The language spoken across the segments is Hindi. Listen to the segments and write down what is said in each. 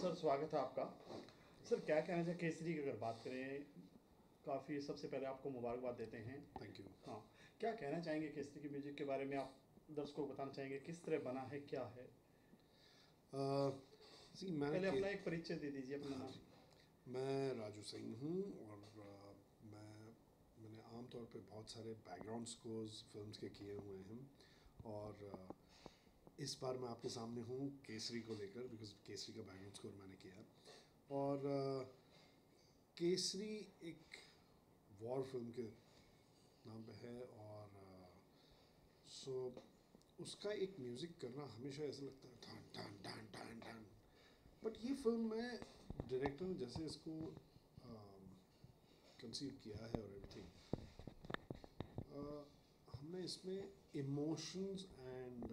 हाँ सर स्वागत है आपका। सर क्या कहना चाहिए? केसरी की अगर बात करें काफ़ी सबसे पहले आपको मुबारकबाद देते हैं। थैंक यू हाँ। क्या कहना चाहेंगे केसरी की म्यूज़िक के बारे में? आप दर्शकों को बताना चाहेंगे किस तरह बना है क्या है? सी मैं पहले अपना एक परिचय दे दीजिए अपना हाँ नाम मैं राजू सिंह हूँ और मैं मैंने आमतौर पे बहुत सारे बैकग्राउंड स्कोर्स फिल्म्स के किए हुए हैं और अ, इस बार मैं आपके सामने हूँ केसरी को लेकर बिकॉज़ केसरी का बैकग्राउंड स्कोर मैंने किया और अ, केसरी एक वॉर फ़िल्म के नाम पे है और सो उसका एक म्यूज़िक करना हमेशा ऐसा लगता है टान टान टान टान टान बट ये फ़िल्म में डायरेक्टर ने जैसे इसको कंसीव किया है और एवरीथिंग हमने इसमें emotions and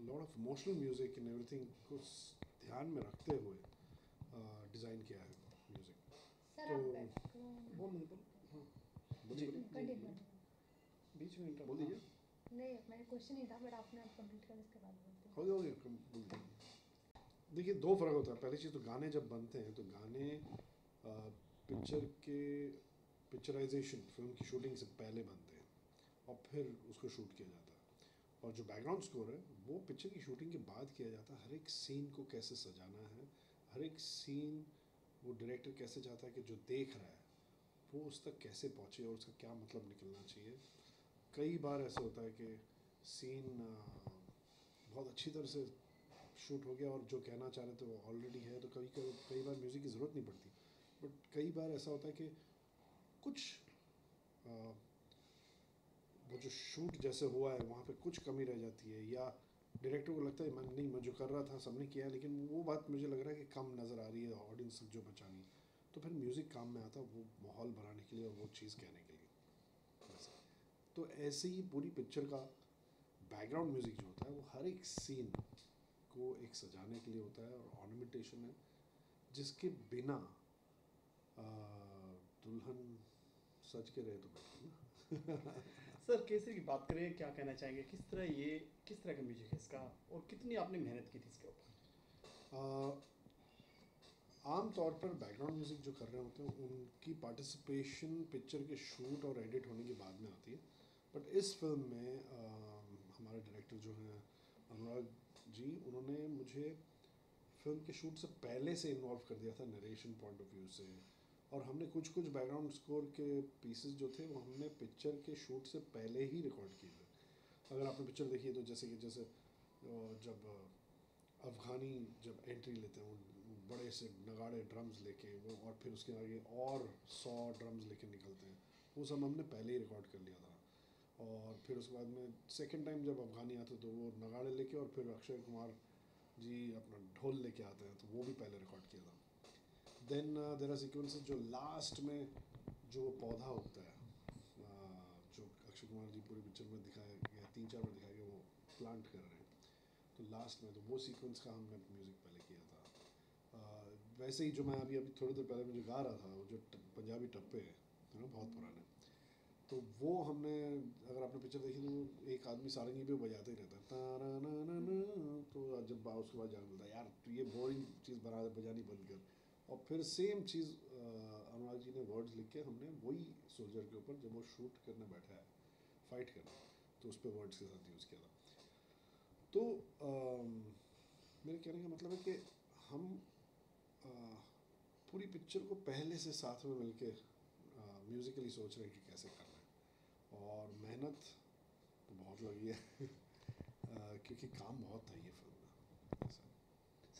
lot of emotional music and everything को ध्यान में रखते हुए डिज़ाइन किया है म्यूज़िक तो- बोल बोल हाँ। कंटिन्यू बीच में बोल दीजिए। नहीं मेरा क्वेश्चन ही था बट आपने कंप्लीट कर इसके बाद बोलते हैं। हो हो बोल दीजिए। देखिए दो फ़र्क होता है। पहली चीज़ तो गाने जब बनते हैं तो गाने पिक्चर के पिक्चराइजेशन फ़िल्म की शूटिंग से पहले बनते हैं और फिर उसको शूट किया जाता है। और जो बैकग्राउंड स्कोर है, वो पिक्चर की शूटिंग के बाद किया जाता है। हर एक सीन को कैसे सजाना है, हर एक सीन वो डायरेक्टर कैसे चाहता है कि जो देख रहा है, वो उस तक कैसे पहुँचे और उसका क्या मतलब निकलना चाहिए। कई बार ऐसा होता है कि सीन बहुत अच्छी तरह से शूट हो गया और जो कहना चाह रहे थे वो ऑलरेडी है तो कभी कभी, कई बार म्यूज़िक की ज़रूरत नहीं पड़ती। बट कई बार ऐसा होता है कि कुछ वो जो शूट जैसे हुआ है, वहाँ पे कुछ कमी रह जाती है या डायरेक्टर को लगता है, मैं, नहीं, मैं जो कर रहा था, सबने किया है, लेकिन वो बात मुझे लग रहा है कि कम नज़र आ रही है ऑडियंस जो बचानी तो फिर म्यूज़िक काम में आता वो माहौल बनाने के लिए और वो चीज़ कहने के लिए। तो ऐसे ही पूरी पिक्चर का बैकग्राउंड म्यूज़िक जो होता है, वो हर एक सीन को एक सजाने के लिए होता है और ऑर्नामेंटेशन है, जिसके बिना दुल्हन सच के रहे तो बेटर ना? सर केसरी की बात करें क्या कहना चाहेंगे? किस तरह ये किस तरह का म्यूज़िक है इसका? और कितनी आपने मेहनत की थी इसके ऊपर? आम तौर पर बैकग्राउंड म्यूज़िक जो कर रहे होते हैं उनकी पार्टिसिपेशन पिक्चर के शूट और एडिट होने के बाद में आती है। बट इस फ़िल्म में आ, हमारे डायरेक्टर जो हैं अनुराग जी उन्होंने मुझे फ़िल्म के शूट से पहले से इन्वॉल्व कर दिया था नरेशन पॉइंट ऑफ़ व्यू से। और हमने कुछ कुछ बैकग्राउंड स्कोर के पीसेस जो थे, वो हमने पिक्चर के शूट से पहले ही रिकॉर्ड किए थे। अगर आपने पिक्चर देखी है तो जैसे कि, जैसे जब अफगानी जब एंट्री लेते हैं वो बड़े से नगाड़े ड्रम्स लेके वो, और फिर उसके आगे और सौ ड्रम्स लेके निकलते हैं, वो सब हमने पहले ही रिकॉर्ड कर लिया था। और फिर उसके बाद में सेकेंड टाइम जब अफगानी आते तो वो नगाड़े लेके और फिर अक्षय कुमार जी अपना ढोल लेके आते हैं तो वो भी पहले रिकॉर्ड किया था। देन देर आर सीक्वेंसेज जो लास्ट में जो पौधा उगता है uh, जो अक्षय कुमार जी पूरी पिक्चर में दिखाया गया तीन चार बार दिखाया गया वो प्लांट कर रहे हैं। तो लास्ट में तो वो सीक्वेंस का हमने म्यूज़िक पहले किया था। Uh, वैसे ही जो मैं अभी अभी थोड़ी देर पहले में जो गा रहा था वो जो पंजाबी टप्पे है ना बहुत पुराने। तो वो हमने अगर आपने पिक्चर देखी तो एक आदमी सारंगी पे बजाते ही रहता है। तारा ना ना ना तो जब उसके बाद जाकर बोलता है यार तू ये बोरिंग चीज़ बना बजानी बंद कर। और फिर सेम चीज़ अनुराग जी ने वर्ड्स लिख के हमने वही सोल्जर के ऊपर जब वो शूट करने बैठा है फाइट करना तो उस पर वर्ड्स के साथ यूज़ किया था। तो अम, मेरे कहने का मतलब है कि हम अ, पूरी पिक्चर को पहले से साथ में मिलके म्यूज़िकली सोच रहे हैं कि कैसे करना है। और मेहनत तो बहुत लगी है। अ, क्योंकि काम बहुत था ये फ़िल्म में।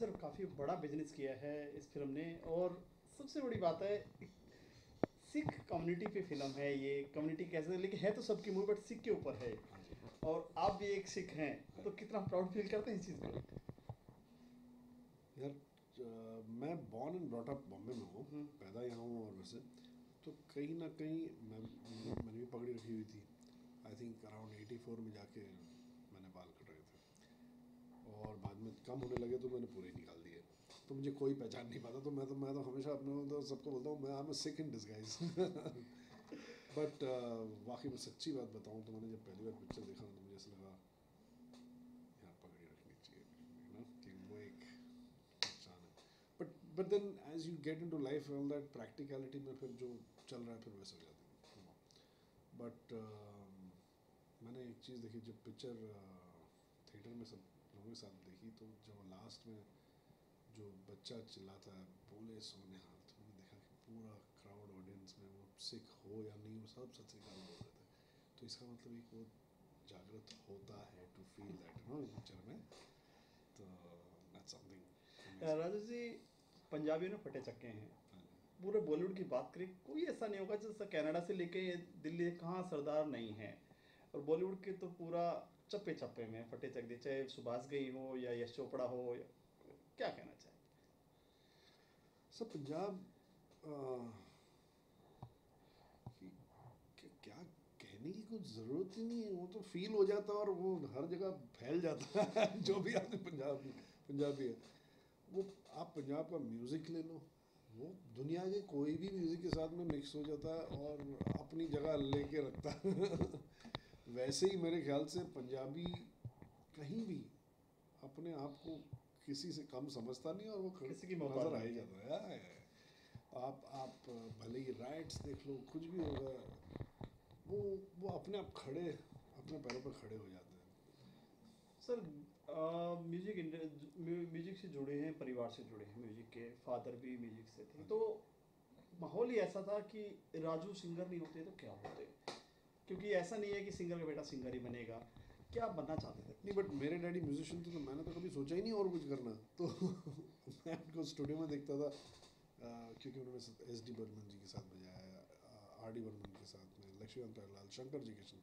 सर काफ़ी बड़ा बिज़नेस किया है इस फ़िल्म ने और सबसे बड़ी बात है सिख कम्युनिटी पे फ़िल्म है ये। कम्युनिटी कैसे लेकिन है तो सबकी मूवी बट सिख के ऊपर है। हाँ और आप भी एक सिख हैं तो कितना प्राउड फील करते हैं इस चीज़ को यार मैं born and brought up Bombay में हूँ हम्म। पैदा यहाँ हूँ और वैसे। तो कहीं ना कहीं मैं मैं- मैंने भी पगड़ी रखी हुई थी I think around eighty four में जाके मैंने बाल कट रहे थे और बाद में कम होने लगे तो मैंने पूरे निकाल दिए तो मुझे कोई पहचान नहीं पाता तो मैं तो मैं तो हमेशा अपने तो सबको बोलता हूँ, मैं I am sick in disguise but वाकई में सच्ची बात बताऊँ तो मैंने जब पहली बार पिक्चर देखा तो मुझे ऐसा लगा, यार पगड़ी रखनी चाहिए एक पहचान but then as you get into life all that practicality में फिर जो चल रहा है, फिर वैसे हो जाता है। बट मैंने एक चीज़ देखी, जब पिक्चर थिएटर में सब के साथ देखी तो जब लास्ट में जो बच्चा चिल्लाता है बोले सोने हाथ मैंने देखा कि पूरा क्राउड ऑडियंस में वो सिख हो या नहीं वो सब सत श्रीकाल बोल रहे थे। तो इसका मतलब एक वो जागृत होता है to feel that no picture में। तो दैट्स समथिंग राजू जी पंजाबियों ने फटे चक्के हैं। पूरे बॉलीवुड की बात करें कोई ऐसा नहीं होगा जैसा कनाडा से लेके दिल्ली कहाँ सरदार नहीं है। और बॉलीवुड के तो पूरा चप्पे चप्पे में, फटे चक दे, चाहे सुभाष गई हो या यश चोपड़ा हो क्या कहना चाहिए सब पंजाब क्या कहने की कुछ ज़रूरत ही नहीं है? वो तो फील हो जाता है और वो हर जगह फैल जाता है, जो भी आदमी पंजाब, पंजाबी है। वो, आप पंजाब का म्यूज़िक ले लो, वो दुनिया के कोई भी म्यूज़िक के साथ में मिक्स हो जाता है और अपनी जगह लेके रखता है। वैसे ही मेरे ख्याल से पंजाबी कहीं भी अपने आप को किसी से कम समझता नहीं और वो किसी की नज़र आ ही है। जाता है। आप आप भले ही राइट्स देख लो कुछ भी होगा वो वो अपने आप खड़े अपने पैरों पर खड़े हो जाते हैं। सर म्यूज़िक म्यूज़िक से जुड़े हैं परिवार से जुड़े हैं म्यूज़िक के फादर भी म्यूज़िक से थे। तो माहौल ही ऐसा था कि राजू सिंगर नहीं होते तो क्या होते? क्योंकि ऐसा नहीं है कि सिंगर का बेटा सिंगर ही बनेगा। क्या आप बनना चाहते थे? नहीं बट मेरे डैडी म्यूजिशियन थे तो मैंने तो कभी सोचा ही नहीं और कुछ करना। तो मैं उनको स्टूडियो में देखता था अ, क्योंकि उन्होंने एस डी बर्मन जी के साथ बजाया आर डी बर्मन के साथ में लक्ष्मीकांत प्यारलाल शंकर जी के साथ।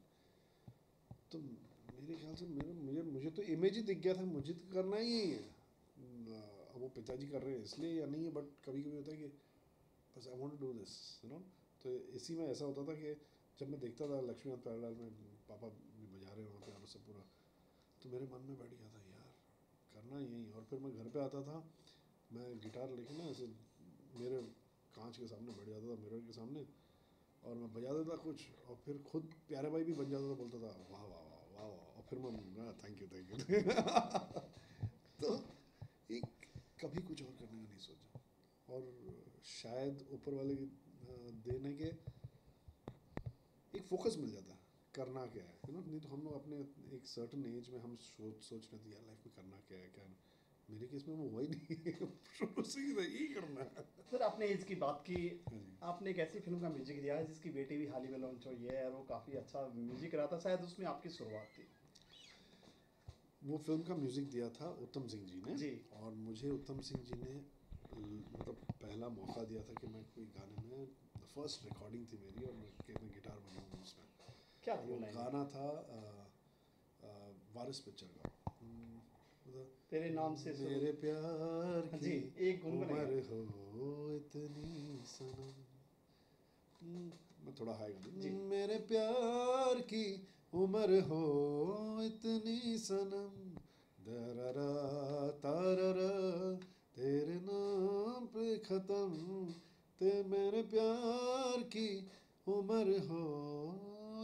तो मेरे ख्याल से मेरे मुझे मुझे तो इमेज ही दिख गया था मुझे तो करना ही है। अब वो पिताजी कर रहे हैं इसलिए या नहीं है बट कभी कभी होता है कि बस I want to do this you know तो इसी में ऐसा होता था कि जब मैं देखता था लक्ष्मीकांत प्यारलाल में, पापा भी बजा रहे वहाँ पे और सब पूरा तो मेरे मन में बैठ गया था, यार, करना यही। और फिर मैं घर पे आता था, मैं गिटार लेके ना ऐसे मेरे कांच के सामने बैठ जाता था, मिरर के सामने, और मैं बजा देता कुछ, और फिर खुद प्यारे भाई भी बन जाता था, बोलता था, वाह वाह वाह वाह वाह। और फिर मैं थैंक यू थैंक यू तो एक कभी कुछ और करने का नहीं सोचा। और शायद ऊपर वाले देने के फोकस मिल जाता है करना क्या है? यू नो नहीं तो हम लोग अपने एक सर्टन एज में हम सोच सोच रहे थे यार लाइफ में करना क्या है क्या मेरे केस में वो हुआ ही नहीं। शुरू से ही यही करना है। सर आपने एज की बात की। हाँ आपने एक ऐसी फ़िल्म का म्यूज़िक दिया है जिसकी बेटी भी हाल ही में लॉन्च हुई है और वो काफ़ी अच्छा म्यूज़िक रहा था। शायद उसमें आपकी शुरुआत थी। वो फ़िल्म का म्यूज़िक दिया था उत्तम सिंह जी ने। जी। और मुझे उत्तम सिंह जी ने मतलब पहला मौका दिया था कि मैं कोई गाने में फ़र्स्ट रिकॉर्डिंग थी मेरी और मैं कि मैं गिटार बजाऊँ उसमें। क्या वो गाना था वारिस पिक्चर का। हम्म, मतलब, तेरे नाम से मेरे प्यार हाँ की एक। उम्र हो इतनी सनम। हम्म, मैं थोड़ा हाई जी। मेरे प्यार की उम्र हो इतनी सनम। दररा ताररा तेरे नाम पे खत्म। ते मेरे प्यार की उम्र हो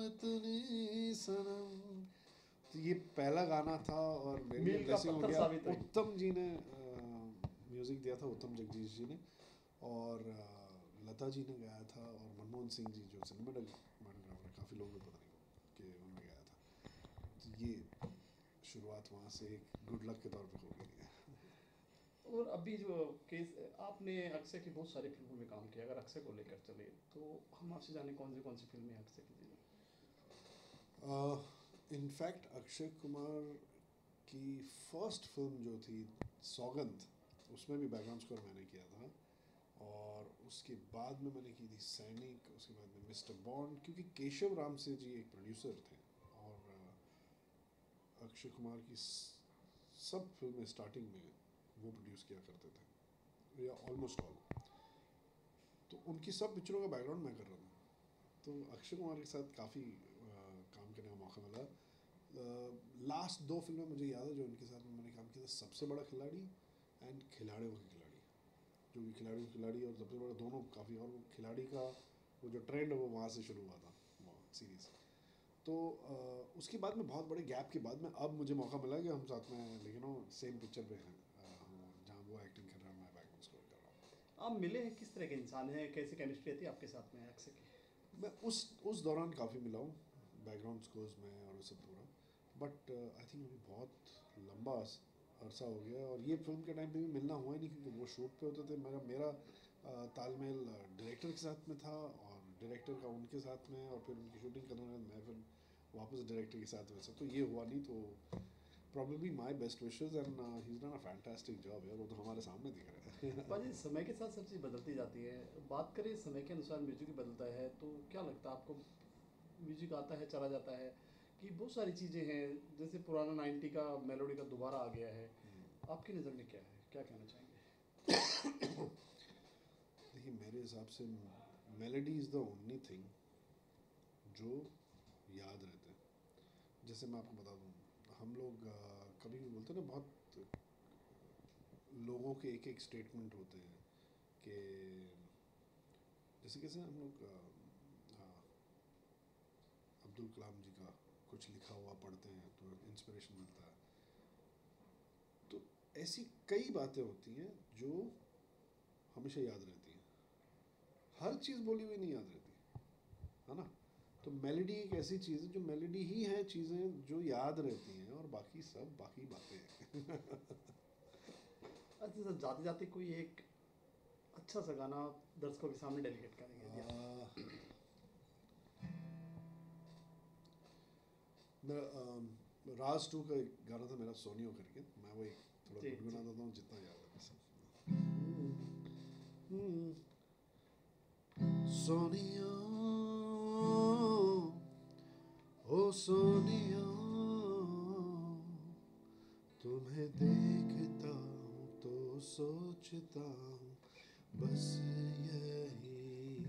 इतनी सनम। तो ये पहला गाना था और blessing हो गया उत्तम जी ने म्यूज़िक दिया था उत्तम जगदीश जी ने। और लता जी ने गाया था और मनमोहन सिंह जी जो सिनेमाटोग्राफर काफ़ी लोगों को पता नहीं कि उन्होंने गाया था। तो ये शुरुआत वहाँ से एक गुड लक के तौर पे हो गई। है और अभी जो केस आपने अक्षय की बहुत सारी फ़िल्मों में काम किया, अगर अक्षय को लेकर चले तो हम आपसे जाने कौन सी कौन सी फ़िल्में अक्षय की जी इनफैक्ट अक्षय कुमार की फ़र्स्ट फ़िल्म जो थी, सौगंध, उसमें भी बैकग्राउंड स्कोर मैंने किया था, और उसके बाद में मैंने की थी सैनिक, उसके बाद में मिस्टर बॉन्ड, क्योंकि केशव राम से जी एक प्रोड्यूसर थे, और अक्षय कुमार की सब फ़िल्में स्टार्टिंग में वो प्रोड्यूस किया करते थे। या ऑलमोस्ट ऑल तो उनकी सब पिक्चरों का बैकग्राउंड मैं कर रहा था। तो अक्षय कुमार के साथ काफ़ी काम करने का मौका मिला। लास्ट दो फ़िल्में मुझे याद है जो उनके साथ मैंने काम किया था। सबसे बड़ा खिलाड़ी एंड खिलाड़ियों के खिलाड़ी। जो कि खिलाड़ियों खिलाड़ी और सबसे बड़ा दोनों काफ़ी और खिलाड़ी का वो जो ट्रेंड है वो वहाँ से शुरू हुआ था सीरीज़ तो उसके बाद में बहुत बड़े गैप के बाद में अब मुझे मौका मिला कि हम साथ में, लेकिन सेम पिक्चर पे हैं। वो एक्टिंग कर रहा है मैं बैकग्राउंड स्कोर कर रहा हूँ। आप मिले हैं? किस तरह के इंसान हैं? कैसी केमिस्ट्री है आपके साथ में अक्सर की? मैं उस उस दौरान काफ़ी मिला हूँ बैकग्राउंड स्कोर्स में और सब पूरा। बट आई थिंक अभी बहुत लंबा अरसा हो गया और ये फ़िल्म के टाइम पे भी मिलना हुआ ही नहीं क्योंकि वो शूट पे होते थे। मेरा मेरा तालमेल डायरेक्टर के साथ में था और डायरेक्टर का उनके साथ में और फिर उनकी शूटिंग करने में मैं फिर वापस डायरेक्टर के साथ वैसे तो ये हुआ नहीं तो probably my best wishes and he is done a fantastic job यार वो तो हमारे सामने दिख रहा है। पाजी समय के साथ सब चीज़ बदलती जाती है। बात करें समय के अनुसार म्यूज़िक बदलता है तो क्या लगता है आपको? म्यूज़िक आता है चला जाता है कि बहुत सारी चीज़ें हैं जैसे पुराना 90 का मेलोडी का दोबारा आ गया है। आपकी नज़र में क्या है? क्या कहना चाहेंगे? देखिए मेरे हिसाब से melody is the only thing जो याद रहते हैं। जैसे मैं आपको बता दूँ हम लोग कभी भी बोलते ना, बहुत लोगों के एक एक स्टेटमेंट होते हैं कि जैसे कैसे हम लोग अब्दुल कलाम जी का कुछ लिखा हुआ पढ़ते हैं तो इंस्पिरेशन मिलता है। तो ऐसी कई बातें होती हैं जो हमेशा याद रहती हैं। हर चीज़ बोली हुई नहीं याद रहती, है ना? तो मेलोडी एक ऐसी चीज़ है जो मेलोडी ही है चीज़ें जो याद रहती हैं और बाकी सब बाकी बातें हैं। अच्छा सर जाते जाते कोई एक अच्छा सा गाना दर्शकों के सामने डेलीकेट करेंगे राज टू का एक गाना था मेरा सोनियो करके। मैं वो एक थोड़ा गुनगुना देता हूँ जितना याद है वैसे। सोनियो ओ सोनियो, तुम्हें देखता हूँ तो सोचता हूँ, बस यही।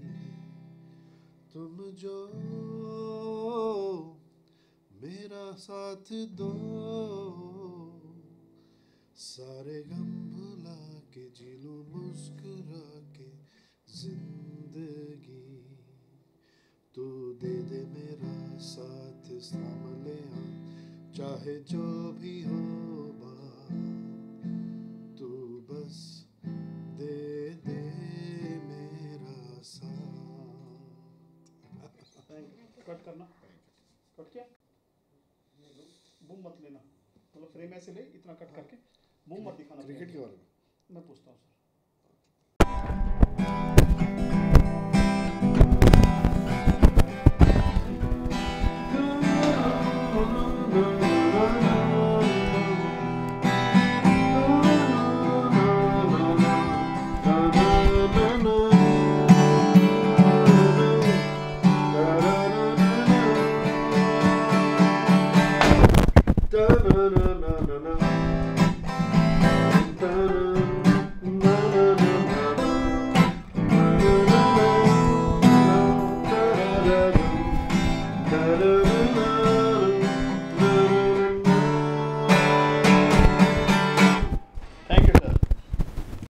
तुम जो मेरा साथ दो, सारे गम भुला के जी लूँ मुस्कुरा के, ज़िंदगी। तू दे दे मेरा साथ सामले हाँ चाहे जो भी हो बात तू बस दे दे मेरा साथ। कट करना। कट किया? बूम मत लेना। मतलब फ्रेम ऐसे ले इतना कट करके। बूम मत दिखाना। क्रिकेट के बारे में? मैं पूछता हूँ सर